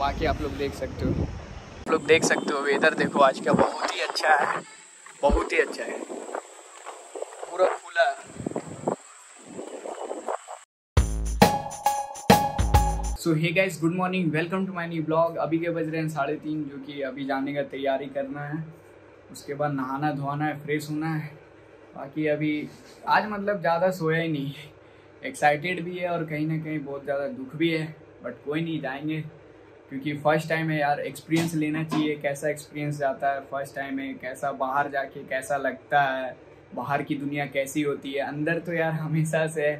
बाकी आप लोग देख सकते हो। आप लोग देख सकते हो वेदर देखो, आज का बहुत ही अच्छा है। बहुत ही अच्छा है। पूरा खुला so hey guys good morning welcome to my new blog अभी के बज रहे हैं साढ़े तीन, जो कि अभी जाने का तैयारी करना है। उसके बाद नहाना धोना है फ्रेश होना है। बाकी अभी, आज मतलब ज़्यादा सोया ही नहीं एक्साइटेड भी है और कहीं ना कहीं बहुत ज़्यादा दुख भी है बट कोई नहीं, जाएँगे। क्योंकि फ़र्स्ट टाइम है यार एक्सपीरियंस लेना चाहिए कैसा एक्सपीरियंस जाता है फ़र्स्ट टाइम है कैसा बाहर जाके कैसा लगता है बाहर की दुनिया कैसी होती है अंदर तो यार हमेशा से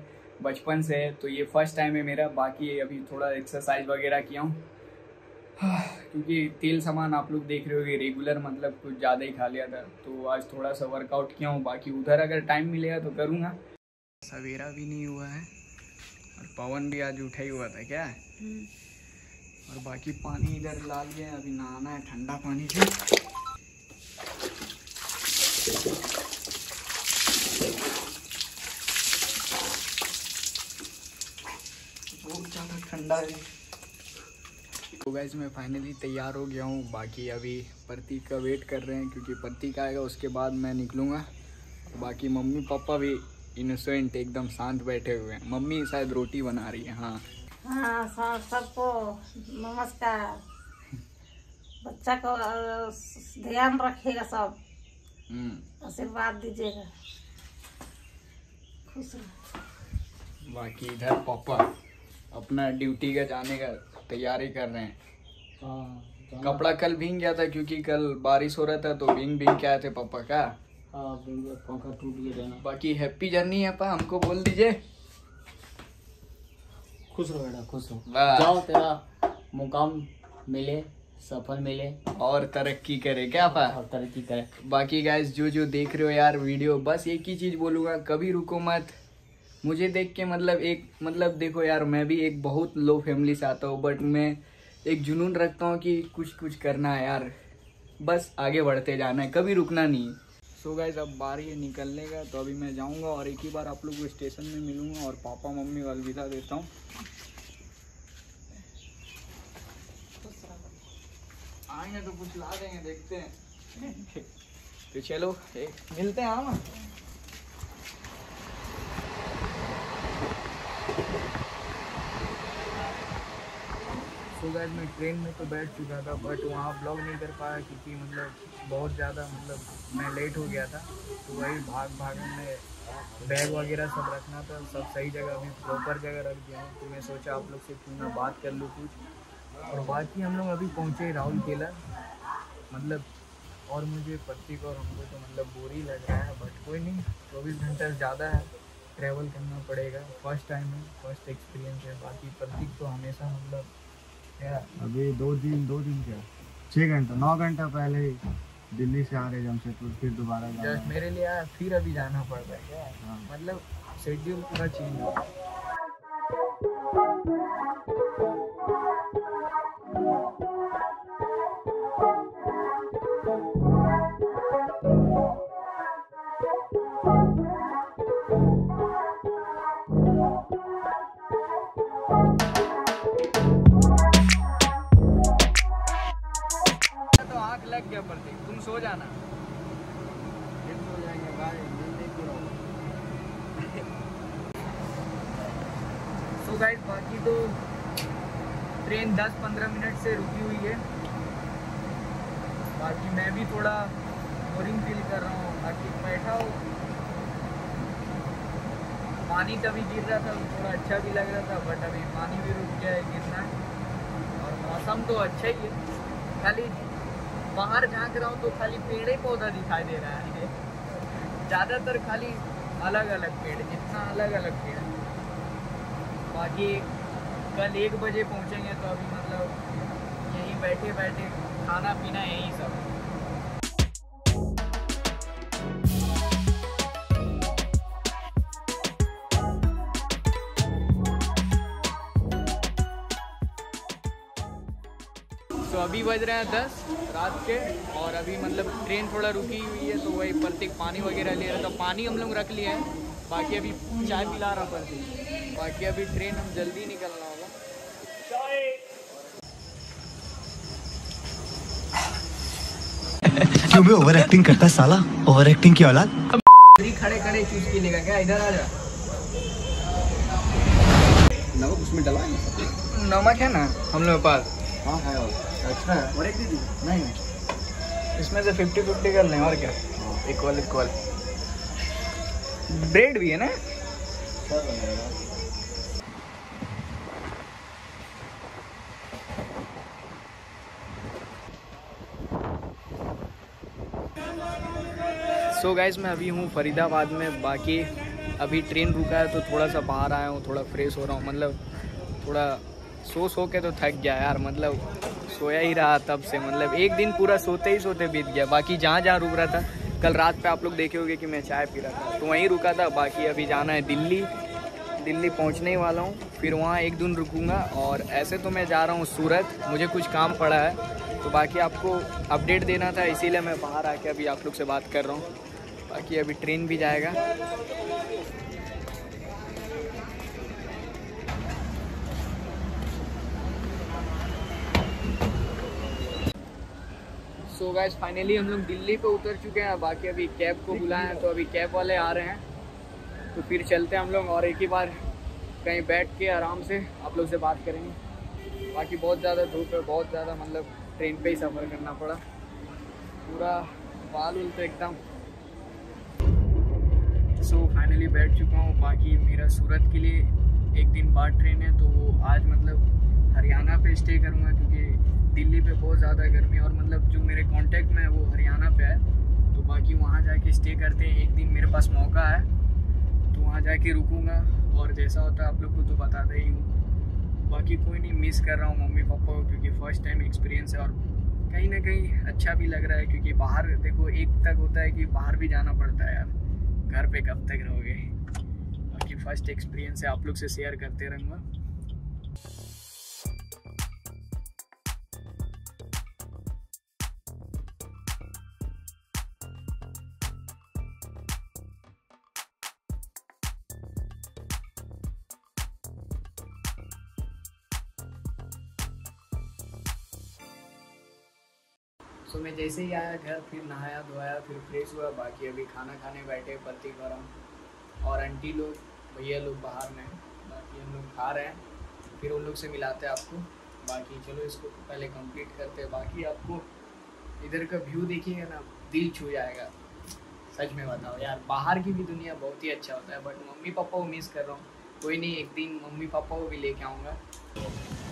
बचपन से है तो ये फ़र्स्ट टाइम है मेरा बाकी अभी थोड़ा एक्सरसाइज वगैरह किया हूँ। क्योंकि तेल सामान आप लोग देख रहे हो रेगुलर मतलब कुछ ज़्यादा ही खा लिया था तो आज थोड़ा सा वर्कआउट किया हूँ बाकी उधर अगर टाइम मिलेगा तो करूँगा। सवेरा भी नहीं हुआ है और पवन भी आज उठा ही हुआ था क्या? और बाकी पानी इधर ला हैं, अभी नहाना है ठंडा पानी से। बहुत ज़्यादा ठंडा है। तो गैस मैं फाइनली तैयार हो गया हूँ। बाकी अभी प्रतीक का वेट कर रहे हैं क्योंकि प्रतीक आएगा उसके बाद मैं निकलूँगा। बाकी मम्मी पापा भी इनोसेंट एकदम शांत बैठे हुए हैं। मम्मी शायद रोटी बना रही है हाँ। हाँ सब सबको नमस्कार। बच्चा को ध्यान रखिएगा सब। हम्म, आशीर्वाद दीजिएगा। खुश बाकी इधर पापा अपना ड्यूटी का जाने का तैयारी कर रहे हैं। हाँ कपड़ा कल भींग गया था क्योंकि कल बारिश हो रहा था तो भीग भीग के आए थे पापा का। हाँ पंखा टूट गया बाकी हैप्पी जर्नी है पा हमको बोल दीजिए। खुश रहो बेटा खुश रहो। जाओ तेरा मुकाम मिले सफल मिले। और तरक्की करे क्या पा? और तरक्की करे। बाकी गाइस जो जो देख रहे हो यार वीडियो बस एक ही चीज़ बोलूँगा कभी रुको मत। मुझे देख के मतलब एक मतलब देखो यार मैं भी एक बहुत लो फैमिली से आता हूँ बट मैं एक जुनून रखता हूँ कि कुछ कुछ करना है यार। बस आगे बढ़ते जाना है कभी रुकना नहीं। सो गाइज़ अब बारी है निकलने का तो अभी मैं जाऊँगा और एक ही बार आप लोग को स्टेशन में मिलूँगा और पापा, मम्मी को अलविदा देता हूँ। आएँगे तो कुछ ला देंगे, देखते हैं। तो चलो मिलते हैं हम सो गाइस मैं ट्रेन में तो बैठ चुका था बट वहाँ ब्लॉग नहीं कर पाया क्योंकि मतलब बहुत ज़्यादा मतलब मैं लेट हो गया था। तो वही भाग भाग में बैग वगैरह सब रखना था, सब सही जगह अभी प्रॉपर जगह रख दिया हूँ। तो मैं सोचा आप लोग से क्यों ना बात कर लूँ कुछ। और बाकी हम लोग अभी पहुँचे राहुल केला। मतलब और मुझे प्रतीक और हमको तो मतलब बोर लग रहा है बट कोई नहीं, चौबीस तो घंटा ज़्यादा है। ट्रैवल करना पड़ेगा फ़र्स्ट टाइम है फ़र्स्ट एक्सपीरियंस है। बाकी प्रतीक तो हमेशा मतलब अभी दो दिन दो दिन क्या? छः घंटा नौ घंटा पहले ही दिल्ली से आ रहे जमशेदपुर फिर दोबारा मेरे लिए फिर अभी जाना पड़ रहा है। क्या हाँ। मतलब शेड्यूल पूरा चेंज हो तो लग गया प्रतीक तुम सो जाना। फिर सो जाएँगे भाई सो गाइस बाकी तो ट्रेन 10-15 मिनट से रुकी हुई है। बाकी मैं भी थोड़ा बोरिंग फील कर रहा हूँ। बाकी बैठा हूँ। पानी तभी गिर रहा था थोड़ा अच्छा भी लग रहा था बट अभी पानी भी रुक गया है गिरना। और मौसम तो अच्छा ही है। खाली बाहर झाँक रहा हूँ तो खाली पेड़ ही पौधा दिखाई दे रहा है। ज़्यादातर खाली अलग अलग पेड़, जितना अलग अलग पेड़। बाकी कल एक बजे पहुँचेंगे तो अभी मतलब यहीं बैठे बैठे खाना पीना यहीं सब। अभी बज रहे हैं दस रात के और अभी मतलब ट्रेन थोड़ा रुकी हुई है तो वही प्रतीक पानी वगैरह ले रहा था तो पानी हम लोग रख लिए हैं बाकी अभी चाय पिला रहा पर बाकी अभी ट्रेन हम जल्दी निकलना होगा। क्यों भी ओवर एक्टिंग करता है साला? ओवर एक्टिंग की औलाद? खड़े खड़े चूज़ की लेगा क्या इधर आ जा। नमक उसमें डला नमक है ना हम लोग पास। हाँ है और। अच्छा है। और एक दीदी? नहीं नहीं। इसमें से फिफ्टी फिफ्टी कर लें और क्या? इक्वल इक्वल ब्रेड भी है ना? सो so गाइज़ मैं अभी हूँ फरीदाबाद में। बाकी अभी ट्रेन रुका है तो थोड़ा सा बाहर आया हूँ थोड़ा फ्रेश हो रहा हूँ। मतलब थोड़ा सो सो के तो थक गया यार मतलब सोया ही रहा तब से मतलब एक दिन पूरा सोते ही सोते बीत गया। बाकी जहाँ जहाँ रुक रहा था, कल रात पे आप लोग देखे होंगे कि मैं चाय पी रहा था। तो वहीं रुका था, बाकी अभी जाना है दिल्ली। दिल्ली पहुँचने ही वाला हूँ, फिर वहाँ एक दिन रुकूँगा। और ऐसे तो मैं जा रहा हूँ सूरत, मुझे कुछ काम पड़ा है तो बाकी आपको अपडेट देना था, इसीलिए मैं बाहर आके अभी आप लोग से बात कर रहा हूँ। बाकी अभी ट्रेन भी जाएगा। सो गाइस फाइनली हम लोग दिल्ली पे उतर चुके हैं। बाकी अभी कैब को बुलाए हैं तो अभी कैब वाले आ रहे हैं। तो फिर चलते हैं हम लोग और एक ही बार कहीं बैठ के आराम से आप लोग से बात करेंगे। बाकी बहुत ज़्यादा धूप है, बहुत ज़्यादा मतलब ट्रेन पे ही सफ़र करना पड़ा। पूरा बाल उल तो एकदम। सो फाइनली बैठ चुका हूँ। बाकी मेरा सूरत के लिए एक दिन बाद ट्रेन है तो आज मतलब हरियाणा पे स्टे करूँगा, क्योंकि दिल्ली पे बहुत ज़्यादा गर्मी और मतलब जो मेरे कांटेक्ट में है, वो हरियाणा पे है। तो बाकी वहाँ जाके स्टे करते हैं। एक दिन मेरे पास मौका है तो वहाँ जाके रुकूँगा और जैसा होता है आप लोग को तो बताता ही हूँ। बाकी कोई नहीं मिस कर रहा हूँ मम्मी पापा को क्योंकि फ़र्स्ट टाइम एक्सपीरियंस है और कहीं ना कहीं अच्छा भी लग रहा है क्योंकि बाहर, देखो, एक तक होता है कि बाहर भी जाना पड़ता है यार। घर पे कब तक रहोगे? बाकी फ़र्स्ट एक्सपीरियंस है, आप लोग से शेयर करते रहूँगा। सो मैं जैसे ही आया घर, फिर नहाया धोया, फिर फ्रेश हुआ। बाकी अभी खाना खाने बैठे पति गरम। और आंटी लोग, भैया लोग बाहर में बाकी हम लोग खा रहे हैं। फिर उन लोग से मिलाते हैं आपको। बाकी चलो इसको पहले कंप्लीट करते हैं। बाकी आपको इधर का व्यू देखिएगा ना, दिल छू जाएगा। सच में बताओ यार, बाहर की भी दुनिया बहुत ही अच्छा होता है। बट मम्मी पापा को मिस कर रहा हूँ। कोई नहीं, एक दिन मम्मी पापा को भी लेके आऊँगा।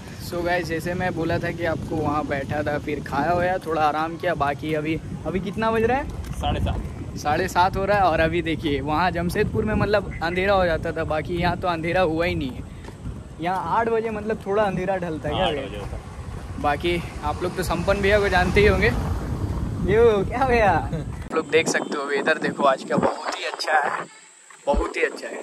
सो so गाइस जैसे मैं बोला था कि आपको वहाँ बैठा था फिर खाया होया थोड़ा आराम किया बाकी अभी अभी कितना बज रहा है? साढ़े सात। साढ़े सात हो रहा है और अभी देखिए वहाँ जमशेदपुर में मतलब अंधेरा हो जाता था बाकी यहाँ तो अंधेरा हुआ ही नहीं है। यहाँ आठ बजे मतलब थोड़ा अंधेरा ढलता है क्या बाकी आप लोग तो संपन्न भैया को जानते ही होंगे। यो क्या भैया? आप लोग देख सकते हो वेदर देखो आज का बहुत ही अच्छा है बहुत ही अच्छा है।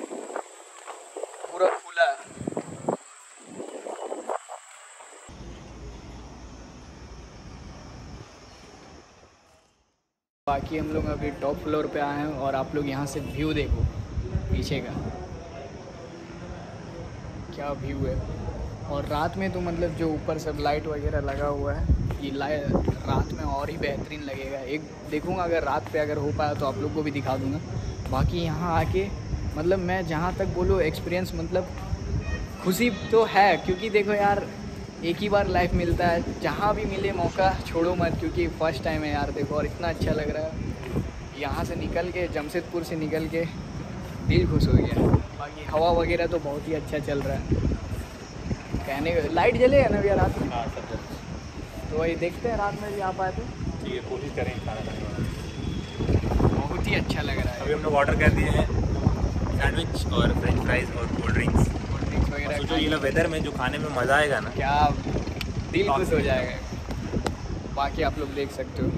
बाकी हम लोग अभी टॉप फ्लोर पे आए हैं और आप लोग यहाँ से व्यू देखो, पीछे का। क्या व्यू है? और रात में तो मतलब जो ऊपर सब लाइट वगैरह लगा हुआ है, ये लाइट रात में और ही बेहतरीन लगेगा। एक देखूँगा, अगर रात पे अगर हो पाया तो आप लोग को भी दिखा दूँगा। बाकी यहाँ आके मतलब मैं जहाँ तक बोलूँ एक्सपीरियंस मतलब खुशी तो है, क्योंकि देखो यार एक ही बार लाइफ मिलता है जहाँ भी मिले मौका छोड़ो मत क्योंकि फ़र्स्ट टाइम है यार देखो और इतना अच्छा लग रहा है। यहाँ से निकल के जमशेदपुर से निकल के दिल खुश हो गया। बाकी हवा वगैरह तो बहुत ही अच्छा चल रहा है। कहने लाइट जलेगा ना भैया रात में? हाँ तो वही देखते हैं रात में भी आ पाए तो ठीक है कोशिश करेंगे खाना खाने का। बहुत ही अच्छा लग रहा अभी है। हम लोग ऑर्डर कर दिए हैं। सैंडविच और फ्रेंच फ्राइज और कोल्ड ड्रिंक्स सोचो ये वेदर में जो खाने में मज़ा आएगा ना। क्या दिल खुश हो जाएगा। बाकी आप लोग देख सकते हो।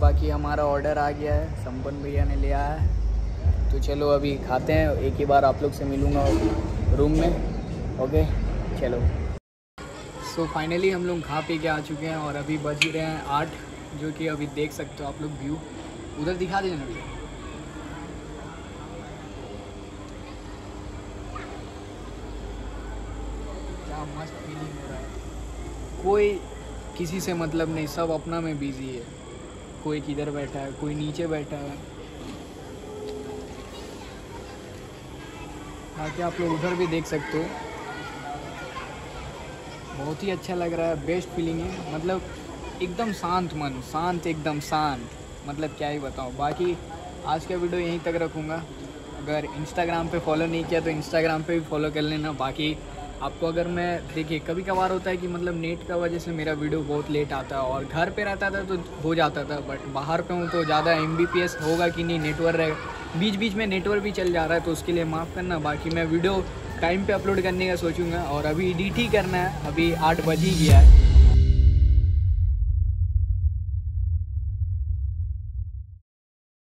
बाकी हमारा ऑर्डर आ गया है। संपन्न भैया ने ले आया है। तो चलो अभी खाते हैं। एक ही बार आप लोग से मिलूँगा रूम में। ओके चलो। सो so, फाइनली हम लोग खा पी के आ चुके हैं और अभी बज रहे हैं आठ जो कि अभी देख सकते हो आप लोग व्यू उधर दिखा देना भैया क्या मस्त फीलिंग हो रहा है। कोई किसी से मतलब नहीं सब अपना में बिज़ी है। कोई किधर बैठा है कोई नीचे बैठा है। बाकी आप लोग उधर भी देख सकते हो। बहुत ही अच्छा लग रहा है बेस्ट फीलिंग है। मतलब एकदम शांत मन, शांत, एकदम शांत। मतलब क्या ही बताऊँ। बाकी आज का वीडियो यहीं तक रखूँगा। अगर इंस्टाग्राम पे फॉलो नहीं किया तो इंस्टाग्राम पे भी फॉलो कर लेना। बाकी आपको अगर मैं, देखिए कभी कभार होता है कि मतलब नेट का वजह से मेरा वीडियो बहुत लेट आता है और घर पे रहता था तो हो जाता था बट बाहर पे हूँ तो ज़्यादा एम होगा कि नहीं नेटवर्क रहेगा बीच बीच में नेटवर्क भी चल जा रहा है तो उसके लिए माफ़ करना। बाकी मैं वीडियो टाइम पे अपलोड करने का सोचूँगा और अभी एडिट ही करना है, अभी आठ बज ही गया है।